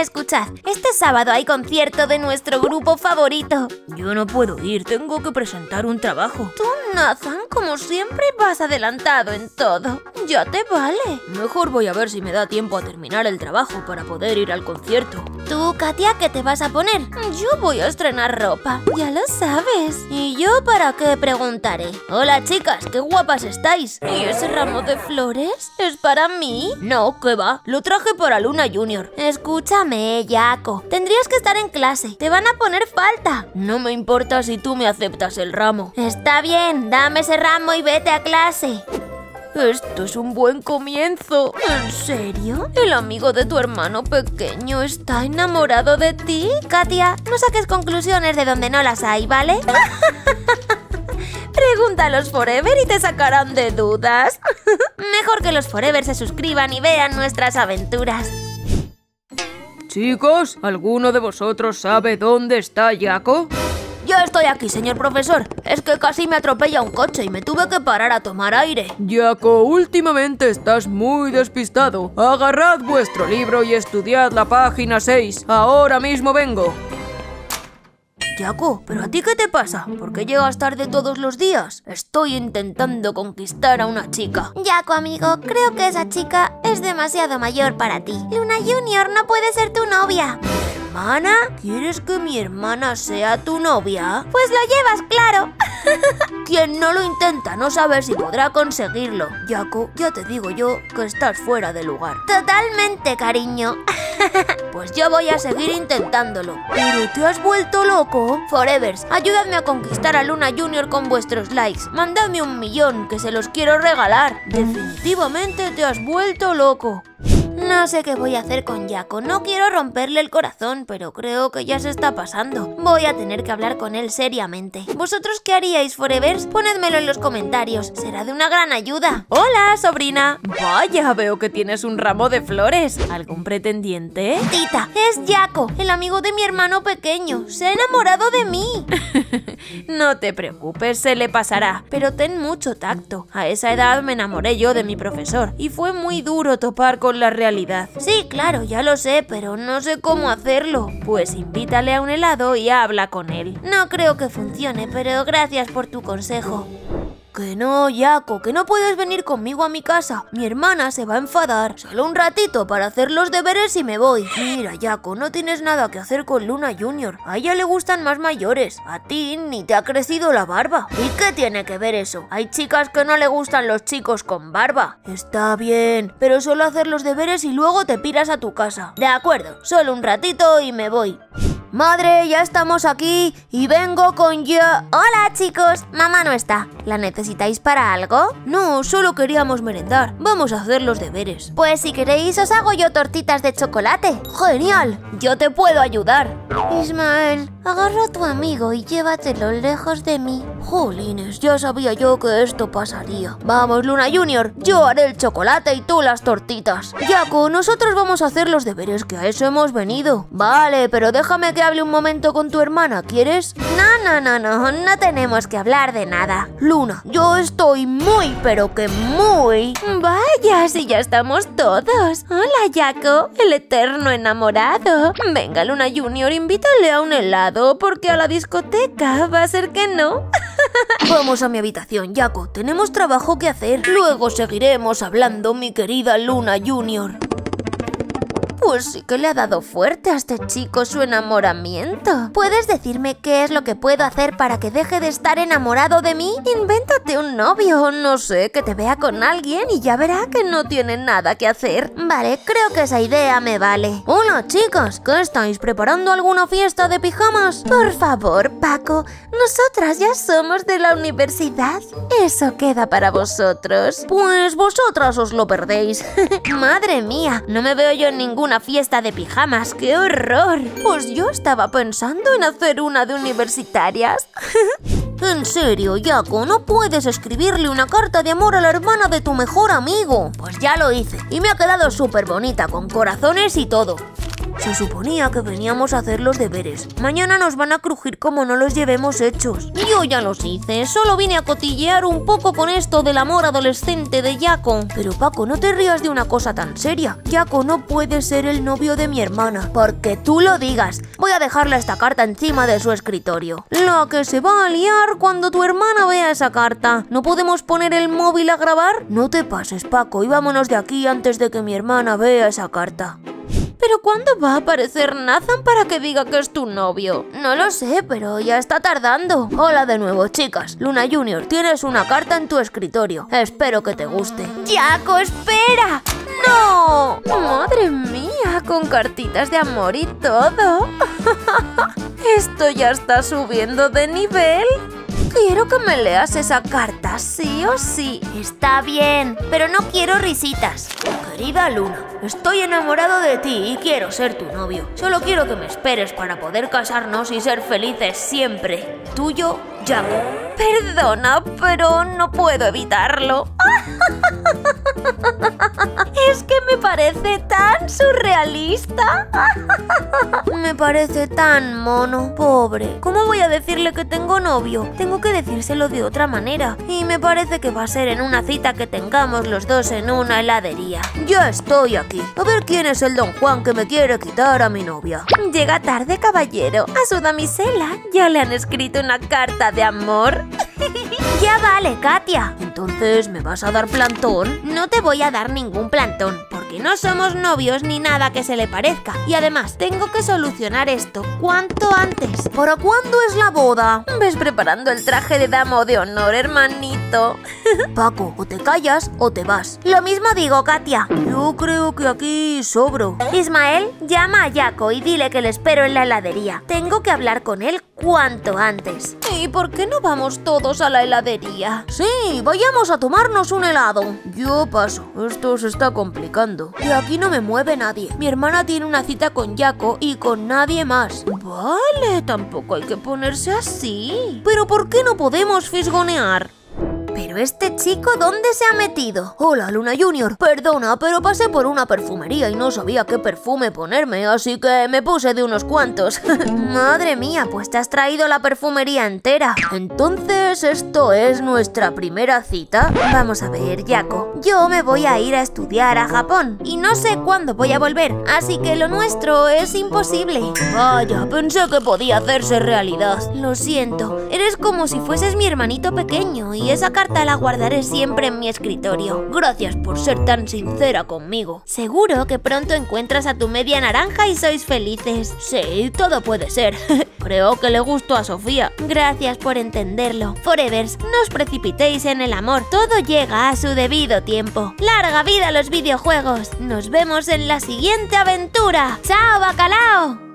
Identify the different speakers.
Speaker 1: Escuchad, este sábado hay concierto de nuestro grupo favorito.
Speaker 2: Yo no puedo ir, tengo que presentar un trabajo.
Speaker 1: Tú, Nathan, como siempre, vas adelantado en todo. Ya te vale.
Speaker 2: Mejor voy a ver si me da tiempo a terminar el trabajo para poder ir al concierto.
Speaker 1: Tú, Katia, ¿qué te vas a poner? Yo voy a estrenar ropa. Ya lo sabes. ¿Y yo para qué preguntaré?
Speaker 2: Hola, chicas, qué guapas estáis.
Speaker 1: ¿Y ese ramo de flores? ¿Es para mí?
Speaker 2: No, ¿qué va? Lo traje para Luna Junior.
Speaker 1: Escúchame, Jaco. Tendrías que estar en clase. Te van a poner falta.
Speaker 2: No me importa si tú me aceptas el ramo.
Speaker 1: Está bien, dame ese ramo y vete a clase.
Speaker 2: Esto es un buen comienzo.
Speaker 1: ¿En serio? ¿El amigo de tu hermano pequeño está enamorado de ti? Katia, no saques conclusiones de donde no las hay, ¿vale? Pregunta a los Forever y te sacarán de dudas. Mejor que los Forever se suscriban y vean nuestras aventuras.
Speaker 2: Chicos, ¿alguno de vosotros sabe dónde está Jaco?
Speaker 3: Yo estoy aquí, señor profesor. Es que casi me atropella un coche y me tuve que parar a tomar aire.
Speaker 2: Jaco, últimamente estás muy despistado. Agarrad vuestro libro y estudiad la página 6. Ahora mismo vengo.
Speaker 3: Jaco, ¿pero a ti qué te pasa? ¿Por qué llegas tarde todos los días? Estoy intentando conquistar a una chica.
Speaker 1: Jaco, amigo, creo que esa chica es demasiado mayor para ti. Luna Junior no puede ser tu novia.
Speaker 3: ¿Hermana? ¿Quieres que mi hermana sea tu novia?
Speaker 1: Pues lo llevas claro.
Speaker 3: Quien no lo intenta no sabe si podrá conseguirlo. Jaco, ya te digo yo que estás fuera de lugar.
Speaker 1: Totalmente, cariño.
Speaker 3: Pues yo voy a seguir intentándolo. ¿Pero te has vuelto loco? Forevers, ayúdame a conquistar a Luna Junior con vuestros likes. Mándame un millón, que se los quiero regalar. Definitivamente te has vuelto loco.
Speaker 1: No sé qué voy a hacer con Jaco. No quiero romperle el corazón, pero creo que ya se está pasando. Voy a tener que hablar con él seriamente. ¿Vosotros qué haríais, Forevers? Ponedmelo en los comentarios. Será de una gran ayuda.
Speaker 2: Hola, sobrina. Vaya, veo que tienes un ramo de flores. ¿Algún pretendiente?
Speaker 1: Tita, es Jaco, el amigo de mi hermano pequeño. Se ha enamorado de mí.
Speaker 2: no te preocupes, se le pasará. Pero ten mucho tacto. A esa edad me enamoré yo de mi profesor y fue muy duro topar con la realidad
Speaker 1: Sí, claro, ya lo sé, pero no sé cómo hacerlo.
Speaker 2: Pues invítale a un helado y habla con él.
Speaker 1: No creo que funcione, pero gracias por tu consejo.
Speaker 3: Que no, Jaco, que no puedes venir conmigo a mi casa. Mi hermana se va a enfadar. Solo un ratito para hacer los deberes y me voy. Mira, Jaco, no tienes nada que hacer con Luna Junior. A ella le gustan más mayores. A ti ni te ha crecido la barba. ¿Y qué tiene que ver eso? Hay chicas que no le gustan los chicos con barba. Está bien, pero solo hacer los deberes y luego te piras a tu casa. De acuerdo, solo un ratito y me voy. Madre, ya estamos aquí y vengo con ya...
Speaker 1: Hola chicos, mamá no está. ¿La necesitáis para algo?
Speaker 3: No, solo queríamos merendar. Vamos a hacer los deberes.
Speaker 1: Pues si queréis os hago yo tortitas de chocolate.
Speaker 3: ¡Genial! Yo te puedo ayudar.
Speaker 1: Ismael, agarra a tu amigo y llévatelo lejos de mí.
Speaker 3: Jolines, ya sabía yo que esto pasaría. Vamos, Luna Junior, yo haré el chocolate y tú las tortitas. Jaco, nosotros vamos a hacer los deberes, que a eso hemos venido. Vale, pero déjame que hable un momento con tu hermana, ¿quieres?
Speaker 1: No, no, no, no, no tenemos que hablar de nada.
Speaker 3: Luna, yo estoy muy, pero que muy...
Speaker 1: Vaya, si ya estamos todos. Hola, Jaco, el eterno enamorado. Venga, Luna Junior, invítale a un helado, porque a la discoteca va a ser que no.
Speaker 3: Vamos a mi habitación, Jaco. Tenemos trabajo que hacer. Luego seguiremos hablando, mi querida Luna Junior.
Speaker 1: Pues sí que le ha dado fuerte a este chico su enamoramiento. ¿Puedes decirme qué es lo que puedo hacer para que deje de estar enamorado de mí? Invéntate un novio, no sé, que te vea con alguien y ya verá que no tiene nada que hacer. Vale, creo que esa idea me vale.
Speaker 3: Hola chicas, ¿qué estáis preparando alguna fiesta de pijamas?
Speaker 1: Por favor, Paco, nosotras ya somos de la universidad. Eso queda para vosotros.
Speaker 3: Pues vosotras os lo perdéis.
Speaker 1: Madre mía, no me veo yo en ninguna fiesta de pijamas, ¡qué horror! Pues yo estaba pensando en hacer una de universitarias.
Speaker 3: En serio, Jaco, no puedes escribirle una carta de amor a la hermana de tu mejor amigo. Pues ya lo hice, y me ha quedado súper bonita, con corazones y todo.
Speaker 1: Se suponía que veníamos a hacer los deberes. Mañana nos van a crujir como no los llevemos hechos.
Speaker 2: Yo ya los hice, solo vine a cotillear un poco con esto del amor adolescente de Jaco.
Speaker 1: Pero Paco, no te rías de una cosa tan seria. Jaco no puede ser el novio de mi hermana. Porque tú lo digas. Voy a dejarle esta carta encima de su escritorio.
Speaker 2: La que se va a liar cuando tu hermana vea esa carta. ¿No podemos poner el móvil a grabar?
Speaker 1: No te pases, Paco, y vámonos de aquí antes de que mi hermana vea esa carta.
Speaker 2: ¿Pero cuándo va a aparecer Nathan para que diga que es tu novio?
Speaker 1: No lo sé, pero ya está tardando. Hola de nuevo, chicas. Luna Junior, tienes una carta en tu escritorio. Espero que te guste.
Speaker 4: ¡Jaco, espera!
Speaker 2: ¡No! ¡Madre mía! Con cartitas de amor y todo. ¿Esto ya está subiendo de nivel? Quiero que me leas esa carta, sí o sí.
Speaker 4: Está bien, pero no quiero risitas.
Speaker 1: Querida Luna, estoy enamorado de ti y quiero ser tu novio. Solo quiero que me esperes para poder casarnos y ser felices siempre. Tuyo, Jaco.
Speaker 2: Perdona, pero no puedo evitarlo. Es que me parece tan surrealista.
Speaker 1: Me parece tan mono, pobre. ¿Cómo voy a decirle que tengo novio? Tengo que decírselo de otra manera. Y me parece que va a ser en una cita que tengamos los dos en una heladería. Ya estoy aquí. A ver quién es el don Juan que me quiere quitar a mi novia.
Speaker 2: Llega tarde, caballero. A su damisela ya le han escrito una carta de amor.
Speaker 4: Ya vale, Katia.
Speaker 1: Entonces, ¿me vas a dar plantón?
Speaker 4: No te voy a dar ningún plantón, porque no somos novios ni nada que se le parezca. Y además, tengo que solucionar esto cuanto antes.
Speaker 1: ¿Para cuándo es la boda?
Speaker 2: Ves preparando el traje de dama de honor, hermanito.
Speaker 1: Paco, o te callas o te vas.
Speaker 4: Lo mismo digo, Katia.
Speaker 1: Yo creo que aquí sobro.
Speaker 4: Ismael, llama a Jaco y dile que le espero en la heladería. Tengo que hablar con él cuanto antes.
Speaker 2: ¿Y por qué no vamos todos a la heladería?
Speaker 1: Sí, vayamos a tomarnos un helado. Yo paso, esto se está complicando. De aquí no me mueve nadie. Mi hermana tiene una cita con Jaco y con nadie más.
Speaker 2: Vale, tampoco hay que ponerse así. Pero ¿por qué no podemos fisgonear?
Speaker 4: ¿Pero este chico dónde se ha metido?
Speaker 1: Hola, Luna Junior. Perdona, pero pasé por una perfumería y no sabía qué perfume ponerme, así que me puse de unos cuantos.
Speaker 4: Madre mía, pues te has traído la perfumería entera.
Speaker 1: Entonces, ¿esto es nuestra primera cita?
Speaker 4: Vamos a ver, Jaco. Yo me voy a ir a estudiar a Japón y no sé cuándo voy a volver, así que lo nuestro es imposible.
Speaker 1: Vaya, pensé que podía hacerse realidad.
Speaker 4: Lo siento, eres como si fueses mi hermanito pequeño y esa la guardaré siempre en mi escritorio.
Speaker 1: Gracias por ser tan sincera conmigo.
Speaker 4: Seguro que pronto encuentras a tu media naranja y sois felices.
Speaker 1: Sí, todo puede ser. Creo que le gustó a Sofía.
Speaker 4: Gracias por entenderlo. Forevers, no os precipitéis en el amor. Todo llega a su debido tiempo. ¡Larga vida a los videojuegos! Nos vemos en la siguiente aventura. ¡Chao, bacalao!